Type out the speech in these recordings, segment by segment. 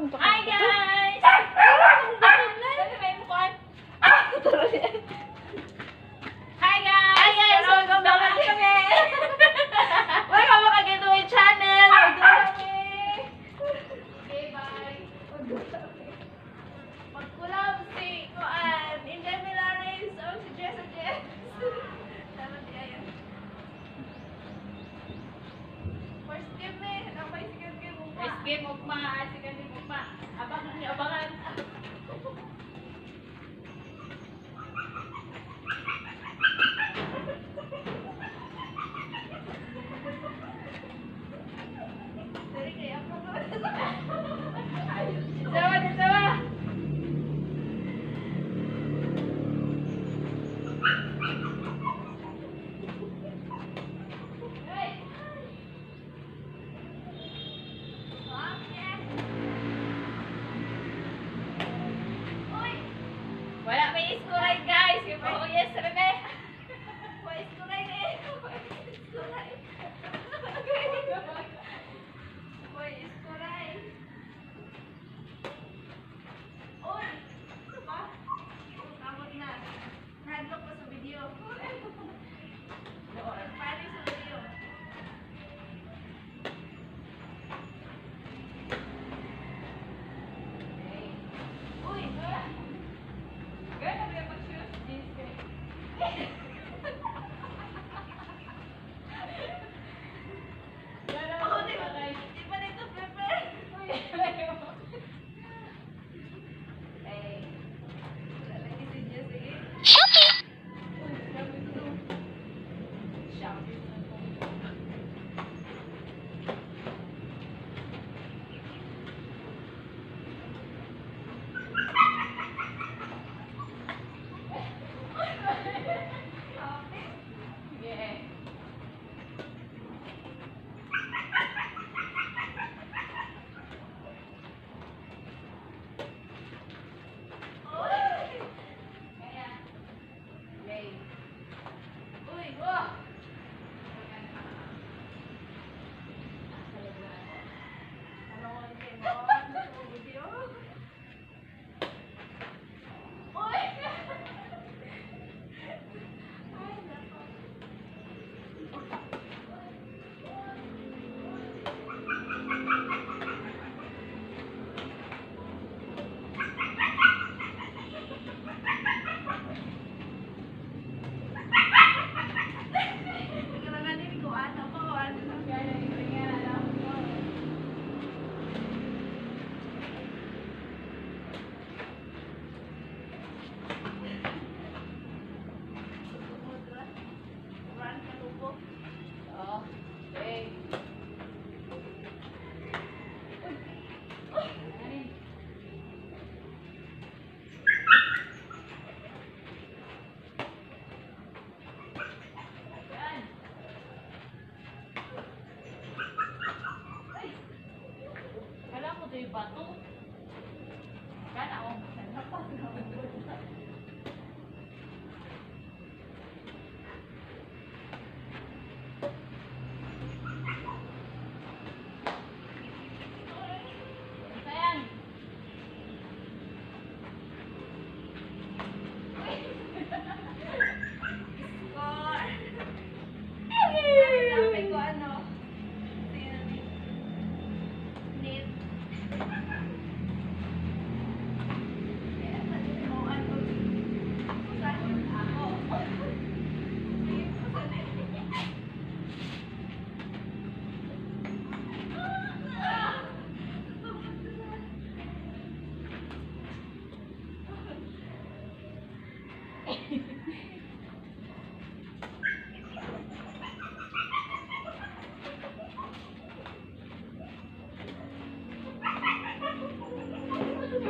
Ano Hi guys! Hi guys! Hi guys! Welcome back kami! Channel! Okay, bye! Magkulam si Kuan! Inday Milares! Oh, si Jess! Si Jess! First game eh! Ang may second game! First game mo!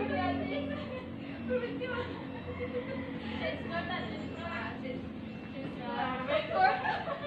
It's not that it's not. It's, it's uh, not.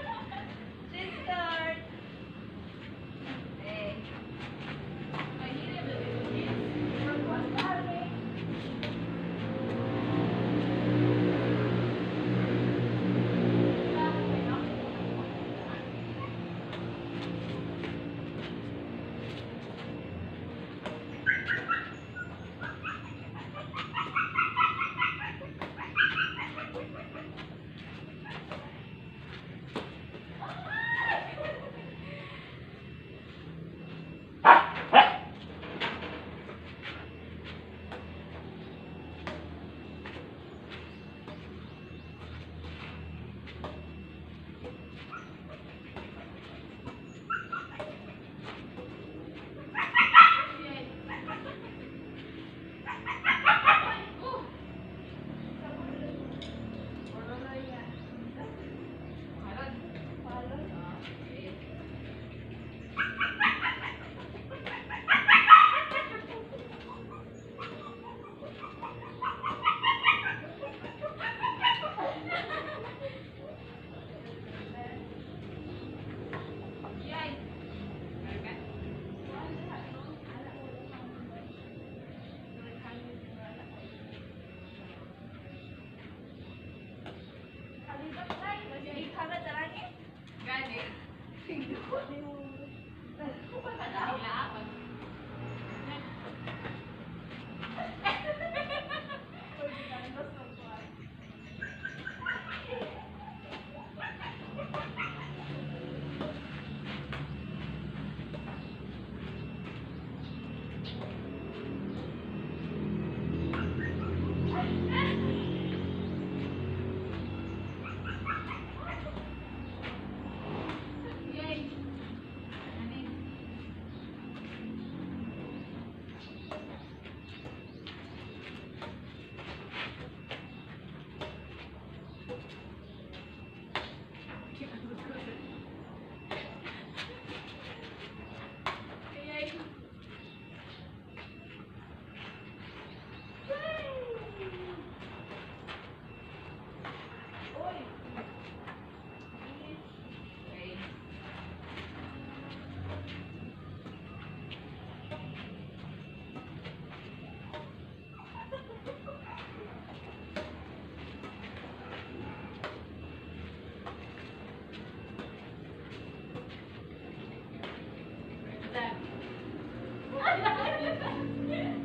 قدامي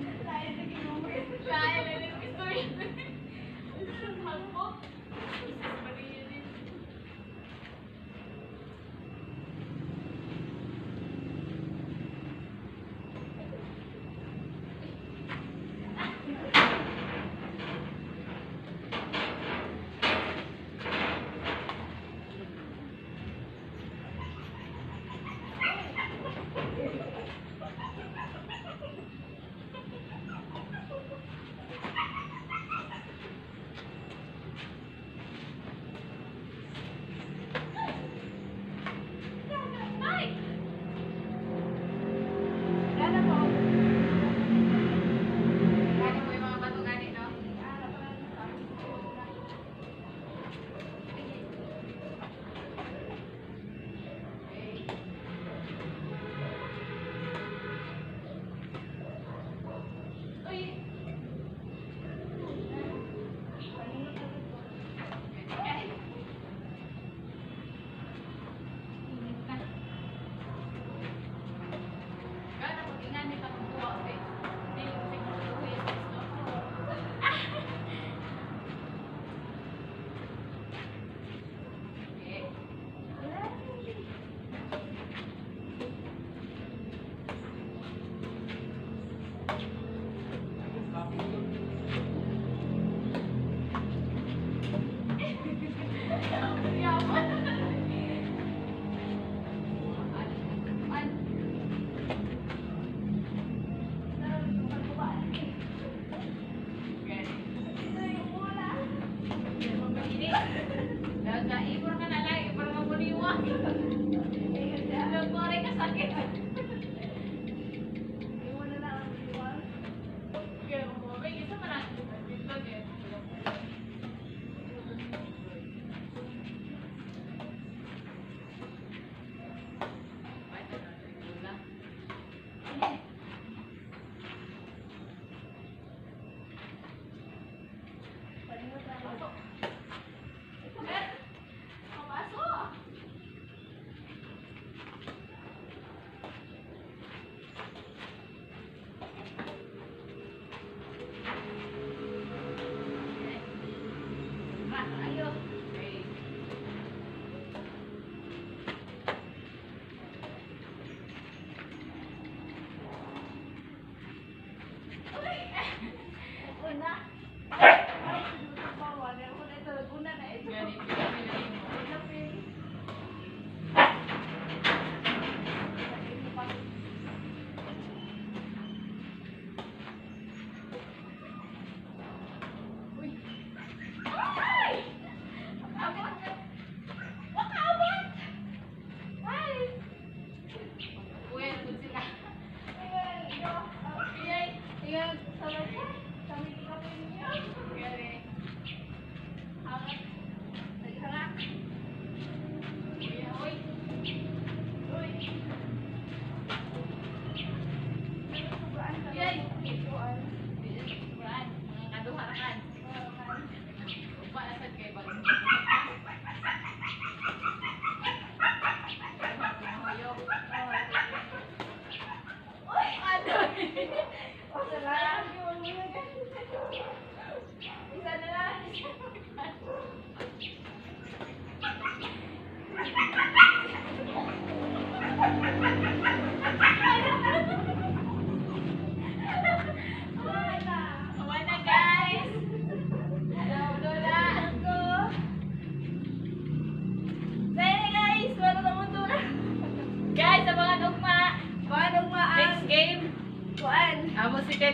Ibar ka na lang, eh, ibar ka mo niwa. Ibar ka sakit.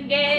again.